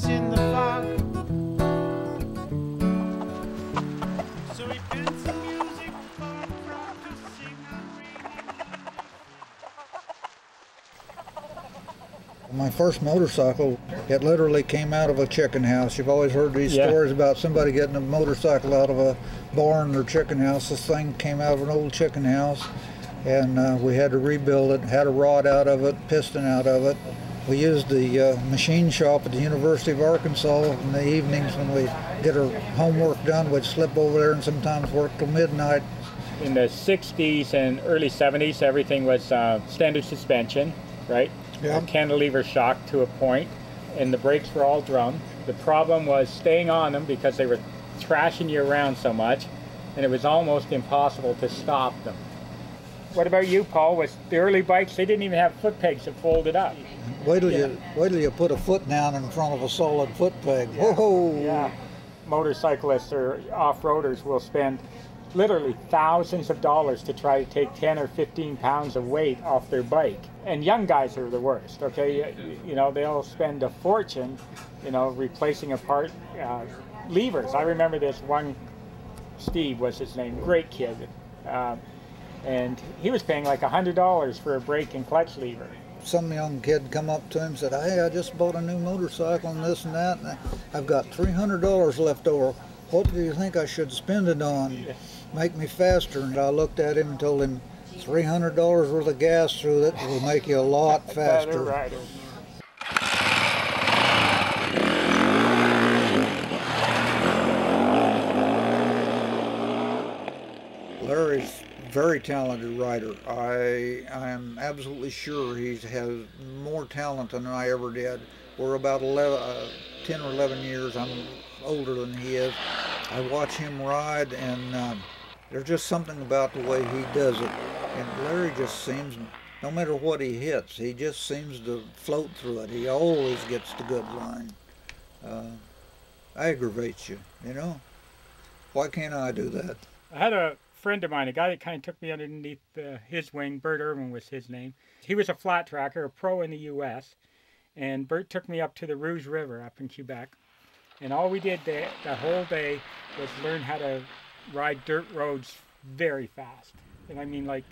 silence in the fog. So he built some music for a to sing and. My first motorcycle, it literally came out of a chicken house. You've always heard these Yeah. stories about somebody getting a motorcycle out of a barn or chicken house. This thing came out of an old chicken house, and uh, we had to rebuild it. Had a rod out of it, piston out of it. We used the uh, machine shop at the University of Arkansas in the evenings when we get our homework done. We'd slip over there and sometimes work till midnight. In the 60s and early 70s, everything was uh, standard suspension, right? Yeah. A cantilever shock to a point, and the brakes were all drum. The problem was staying on them because they were thrashing you around so much, and it was almost impossible to stop them. What about you, Paul? Was the early bikes? They didn't even have foot pegs that folded up. Wait till you wait till you put a foot down in front of a solid foot peg. Whoa! Yeah, motorcyclists or off-roaders will spend literally thousands of dollars to try to take 10 or 15 pounds of weight off their bike. And young guys are the worst, okay? You, you know, they'll spend a fortune, you know, replacing apart uh, levers. I remember this one, Steve was his name, great kid. Um, and he was paying like $100 for a brake and clutch lever. some young kid come up to him and said, "Hey, I just bought a new motorcycle and this and that, and I've got three hundred dollars left over. What do you think I should spend it on? Make me faster?" And I looked at him and told him, three hundred dollars worth of gas through it will make you a lot faster." Larry's very talented rider. I I am absolutely sure he has more talent than I ever did. We're about 11, uh, 10 or 11 years. I'm older than he is. I watch him ride, and um, there's just something about the way he does it. And Larry just seems, no matter what he hits, he just seems to float through it. He always gets the good line. Uh, aggravates you, you know. Why can't I do that? I had a friend of mine, a guy that kind of took me underneath uh, his wing. Bert Irwin was his name. He was a flat tracker, a pro in the U.S. And Bert took me up to the Rouge River up in Quebec. And all we did the, the whole day was learn how to ride dirt roads very fast. And I mean like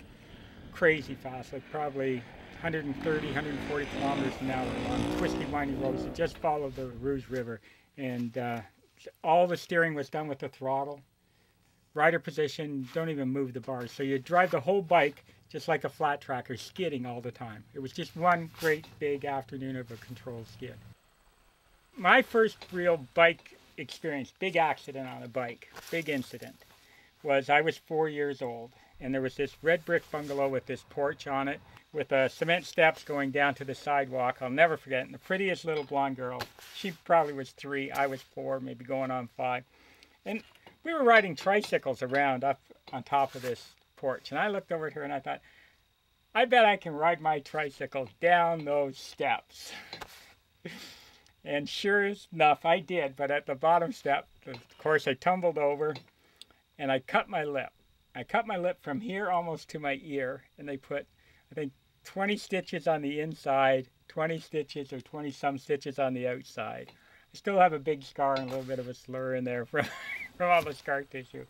crazy fast, like probably 130, 140 kilometers an hour on twisty, windy roads that just followed the Rouge River. And uh, all the steering was done with the throttle rider position, don't even move the bars. So you drive the whole bike just like a flat tracker, skidding all the time. It was just one great big afternoon of a controlled skid. My first real bike experience, big accident on a bike, big incident, was I was four years old. And there was this red brick bungalow with this porch on it with uh, cement steps going down to the sidewalk. I'll never forget. And the prettiest little blonde girl, she probably was three, I was four, maybe going on five. And we were riding tricycles around up on top of this porch. And I looked over at her and I thought, I bet I can ride my tricycle down those steps. and sure enough, I did. But at the bottom step, of course, I tumbled over and I cut my lip. I cut my lip from here almost to my ear. And they put, I think, 20 stitches on the inside, 20 stitches or 20 some stitches on the outside. I still have a big scar and a little bit of a slur in there from, from all the scar tissue.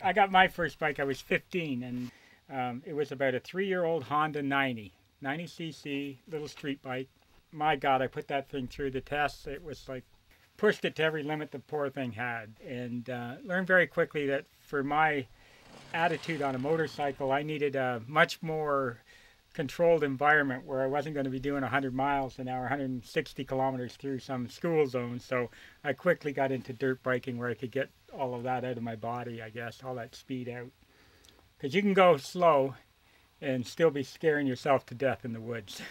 I got my first bike, I was 15, and um, it was about a three year old Honda 90, 90cc little street bike. My God, I put that thing through the test. It was like, pushed it to every limit the poor thing had, and uh, learned very quickly that for my attitude on a motorcycle, I needed a much more controlled environment where I wasn't going to be doing 100 miles an hour, 160 kilometers through some school zone. So I quickly got into dirt biking where I could get all of that out of my body, I guess, all that speed out. Because you can go slow and still be scaring yourself to death in the woods.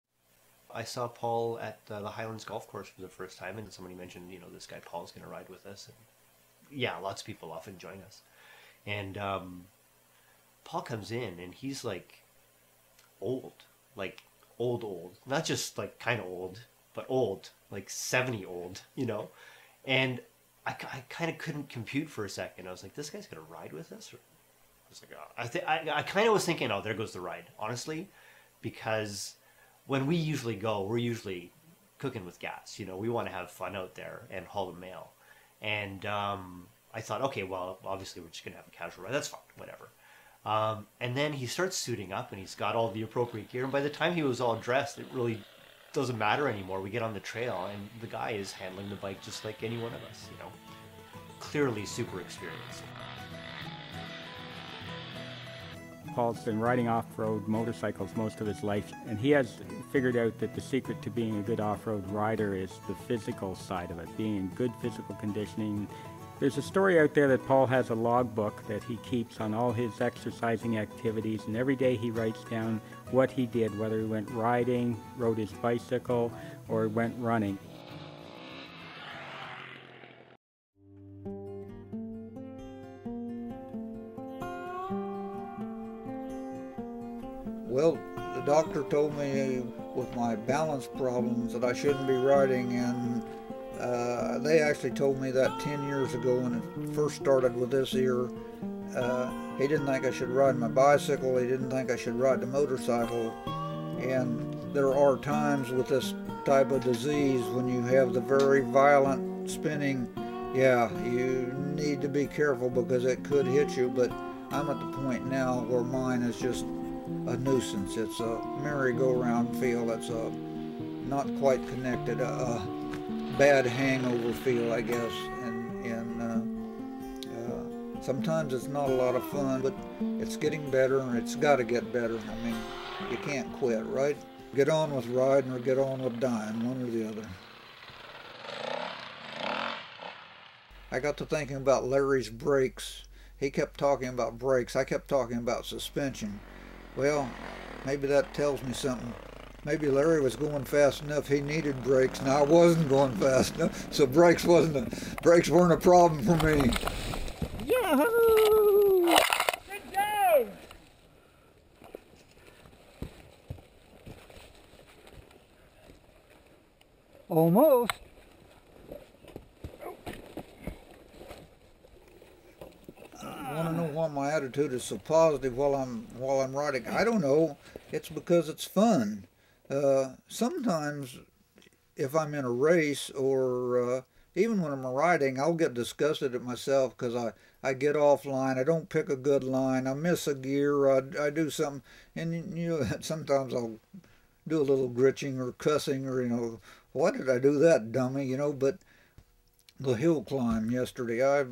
I saw Paul at uh, the Highlands Golf Course for the first time, and somebody mentioned, you know, this guy Paul's going to ride with us. And yeah, lots of people often join us. And um, Paul comes in, and he's like old, like old, old. Not just like kind of old, but old, like 70 old, you know? And I, I kind of couldn't compute for a second. I was like, this guy's going to ride with us? Or, I was like, oh. I, th- I, I kind of was thinking, oh, there goes the ride, honestly, because when we usually go, we're usually cooking with gas. You know, we want to have fun out there and haul the mail. And um, I thought, okay, well, obviously we're just gonna have a casual ride. That's fine, whatever. Um, and then he starts suiting up and he's got all the appropriate gear. And by the time he was all dressed, it really doesn't matter anymore. We get on the trail and the guy is handling the bike just like any one of us, you know. Clearly super experienced. Paul's been riding off-road motorcycles most of his life, and he has figured out that the secret to being a good off-road rider is the physical side of it, being in good physical conditioning. There's a story out there that Paul has a logbook that he keeps on all his exercising activities, and every day he writes down what he did, whether he went riding, rode his bicycle, or went running. Well, the doctor told me with my balance problems that I shouldn't be riding, and uh, they actually told me that 10 years ago when it first started with this ear. Uh, he didn't think I should ride my bicycle, he didn't think I should ride the motorcycle, and there are times with this type of disease when you have the very violent spinning, yeah, you need to be careful because it could hit you, but I'm at the point now where mine is just a nuisance. It's a merry-go-round feel. It's a not quite connected, a bad hangover feel, I guess. And, and uh, uh, sometimes it's not a lot of fun, but it's getting better, and it's got to get better. I mean, you can't quit, right? Get on with riding or get on with dying, one or the other. I got to thinking about Larry's brakes. He kept talking about brakes. I kept talking about suspension. Well, maybe that tells me something. Maybe Larry was going fast enough. He needed brakes, and I wasn't going fast enough, so brakes wasn't a, brakes weren't a problem for me. Yahoo! Good go! Almost. I want to know why my attitude is so positive while I'm while I'm riding. I don't know. It's because it's fun. Uh, sometimes, if I'm in a race or uh, even when I'm riding, I'll get disgusted at myself because I I get offline. I don't pick a good line. I miss a gear. I, I do something, and you know sometimes I'll do a little gritching or cussing or you know why did I do that, dummy? You know, but the hill climb yesterday, I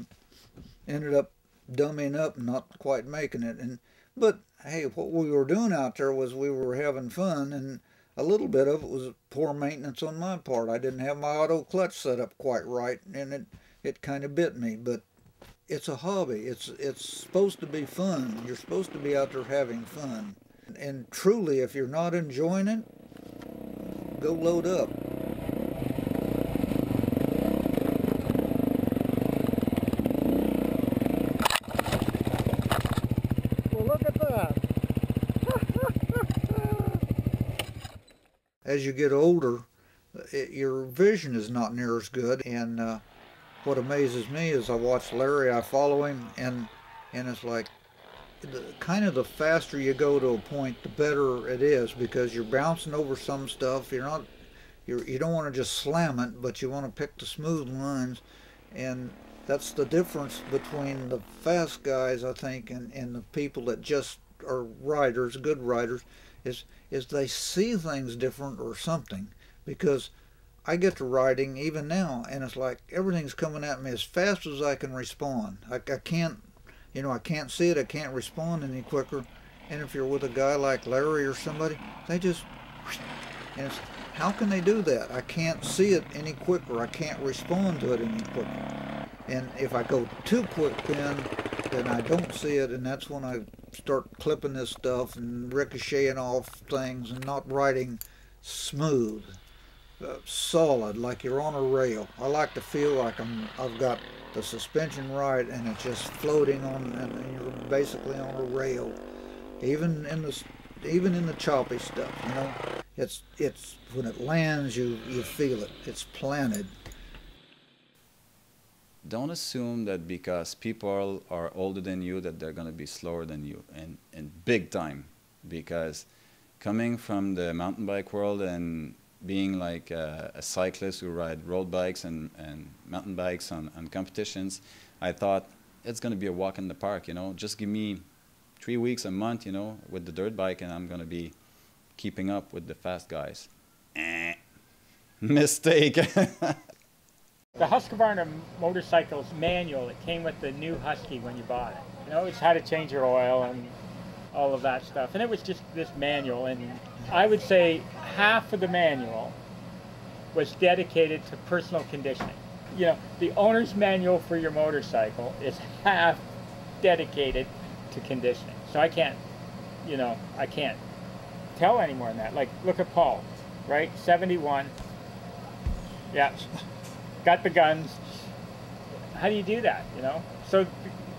ended up dumbing up and not quite making it. And but hey, what we were doing out there was we were having fun, and a little bit of it was poor maintenance on my part. I didn't have my auto clutch set up quite right, and it it kind of bit me. But it's a hobby. It's it's supposed to be fun. You're supposed to be out there having fun. And truly, if you're not enjoying it, go load up. Well, look at that. As you get older, it, your vision is not near as good. And uh, what amazes me is I watch Larry, I follow him, and and it's like the, kind of the faster you go to a point, the better it is because you're bouncing over some stuff. You're not you're, you don't want to just slam it, but you want to pick the smooth lines, and that's the difference between the fast guys, I think, and, and the people that just are riders, good riders, is is they see things different or something. Because I get to writing even now, and it's like everything's coming at me as fast as I can respond. I, I can't, you know, I can't see it. I can't respond any quicker. And if you're with a guy like Larry or somebody, they just, and it's, how can they do that? I can't see it any quicker. I can't respond to it any quicker. And if I go too quick then, then I don't see it, and that's when I start clipping this stuff and ricocheting off things and not riding smooth, uh, solid, like you're on a rail. I like to feel like I'm, I've got the suspension right and it's just floating on, and you're basically on a rail. Even in the, even in the choppy stuff, you know, it's, it's, when it lands, you, you feel it. It's planted. Don't assume that because people are older than you that they're going to be slower than you and, and big time because coming from the mountain bike world and being like a, a cyclist who ride road bikes and, and mountain bikes on, on competitions, I thought it's going to be a walk in the park, you know. Just give me three weeks, a month, you know, with the dirt bike, and I'm going to be keeping up with the fast guys. Eh. Mistake. The Husqvarna motorcycles manual, it came with the new Husky when you bought it. You know, it's how to change your oil and all of that stuff. And it was just this manual, and I would say half of the manual was dedicated to personal conditioning. You know, the owner's manual for your motorcycle is half dedicated to conditioning. So I can't, you know, I can't tell any more than that. Like, look at Paul, right? 71. Yeah got the guns. How do you do that, you know? So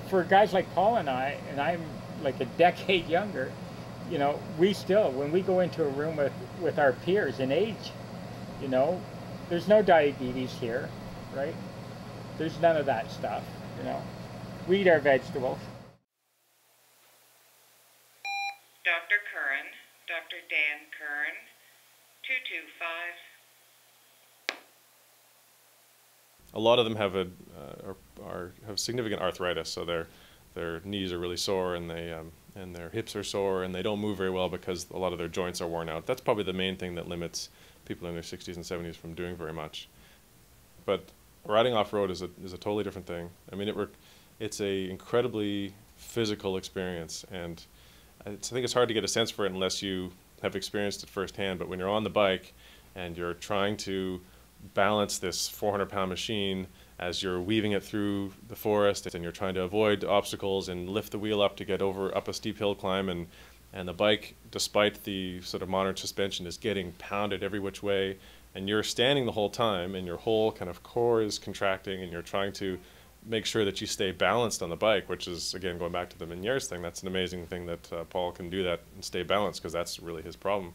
for guys like Paul and I, and I'm like a decade younger, you know, we still, when we go into a room with, with our peers in age, you know, there's no diabetes here, right? There's none of that stuff, you know. We eat our vegetables. Dr. Curran, Dr. Dan Curran, 225 a lot of them have a uh, are, are, have significant arthritis, so their their knees are really sore and they um, and their hips are sore and they don't move very well because a lot of their joints are worn out. That's probably the main thing that limits people in their 60s and 70s from doing very much. But riding off road is a is a totally different thing. I mean, it it's a incredibly physical experience, and I think it's hard to get a sense for it unless you have experienced it firsthand. But when you're on the bike and you're trying to balance this 400 pound machine as you're weaving it through the forest and you're trying to avoid obstacles and lift the wheel up to get over up a steep hill climb and and the bike despite the sort of modern suspension is getting pounded every which way. And you're standing the whole time and your whole kind of core is contracting and you're trying to make sure that you stay balanced on the bike which is again going back to the Meniere's thing that's an amazing thing that uh, Paul can do that and stay balanced because that's really his problem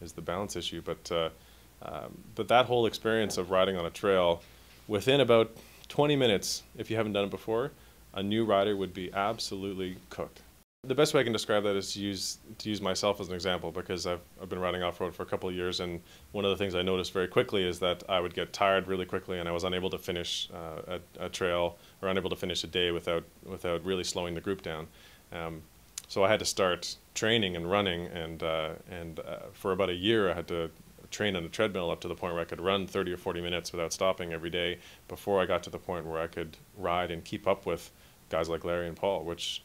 is the balance issue. But uh, um, but that whole experience of riding on a trail, within about 20 minutes, if you haven't done it before, a new rider would be absolutely cooked. The best way I can describe that is to use to use myself as an example because I've I've been riding off road for a couple of years and one of the things I noticed very quickly is that I would get tired really quickly and I was unable to finish uh, a, a, trail or unable to finish a day without without really slowing the group down. Um, so I had to start training and running and uh, and uh, for about a year I had to train on a treadmill up to the point where I could run 30 or 40 minutes without stopping every day before I got to the point where I could ride and keep up with guys like Larry and Paul, which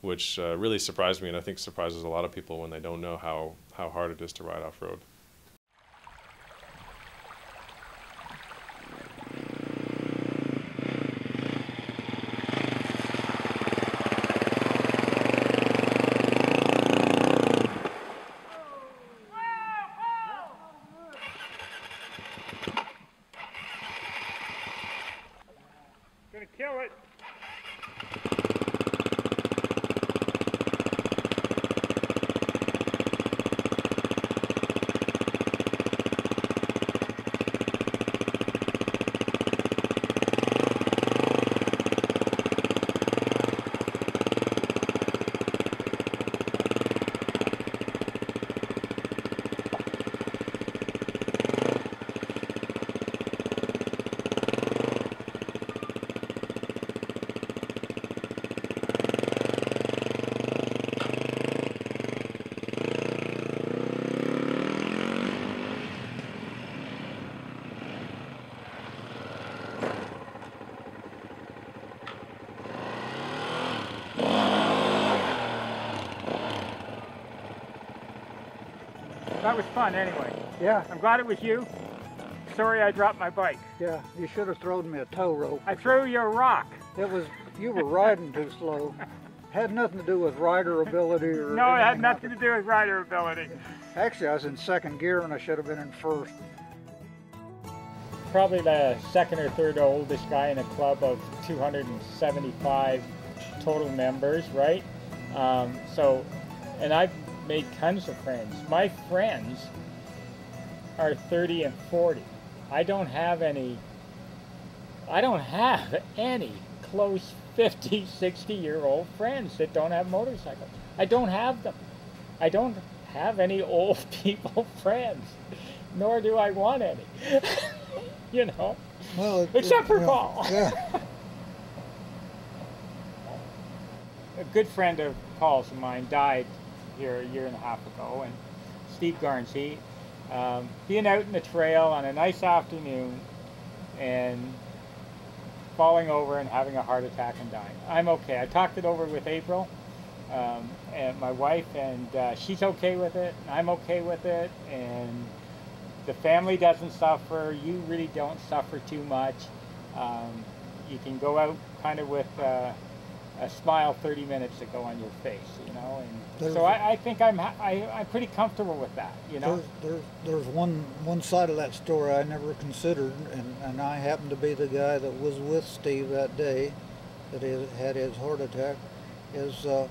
which uh, really surprised me and I think surprises a lot of people when they don't know how, how hard it is to ride off road. That was fun anyway. Yeah. I'm glad it was you. Sorry I dropped my bike. Yeah, you should have thrown me a tow rope. I threw you a rock. It was, you were riding too slow. Had nothing to do with rider ability or No, it had else. nothing to do with rider ability. Actually, I was in second gear and I should have been in first. Probably the second or third oldest guy in a club of 275 total members, right? Um, so, and I've made tons of friends. My friends are 30 and 40. I don't have any, I don't have any close 50, 60 year old friends that don't have motorcycles. I don't have them. I don't have any old people friends. nor do I want any. you know, Well, it- except for you know, Paul. Yeah. a good friend of Paul's of mine died here a year and a half ago, and Steve Garnsey, um, being out in the trail on a nice afternoon and falling over and having a heart attack and dying. I'm okay. I talked it over with April, um, and my wife, and uh, she's okay with it. I'm okay with it, and the family doesn't suffer. You really don't suffer too much. Um, you can go out kind of with. Uh, a smile 30 minutes ago on your face, you know, and There's so I, I think I'm I, I'm pretty comfortable with that, you know. There's, there's, there's one, one side of that story I never considered, and, and I happened to be the guy that was with Steve that day that he had his heart attack. Is uh,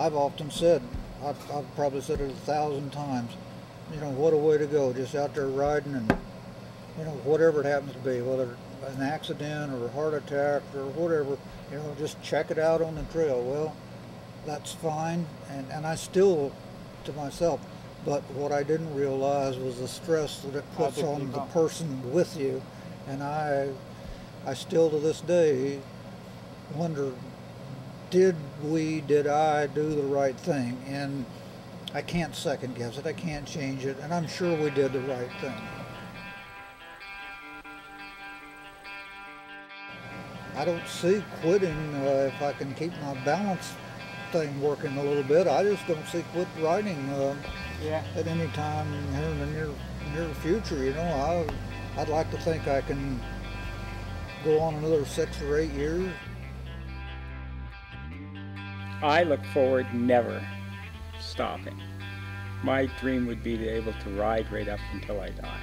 I've often said, I've, I've probably said it a thousand times, you know, what a way to go, just out there riding and, you know, whatever it happens to be, whether an accident or a heart attack or whatever, you know, just check it out on the trail. Well, that's fine, and, and I still, to myself, but what I didn't realize was the stress that it puts Other on the people. person with you, and I, I still to this day wonder, did we, did I do the right thing? And I can't second guess it, I can't change it, and I'm sure we did the right thing. I don't see quitting uh, if I can keep my balance thing working a little bit. I just don't see quit riding uh, Yeah. at any time here in the near near future. You know, I I'd like to think I can go on another six or eight years. I look forward never stopping. My dream would be to be able to ride right up until I die.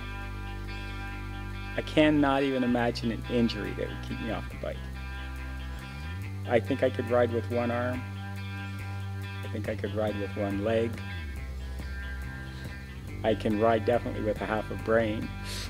I cannot even imagine an injury that would keep me off the bike. I think I could ride with one arm. I think I could ride with one leg. I can ride definitely with a half a brain.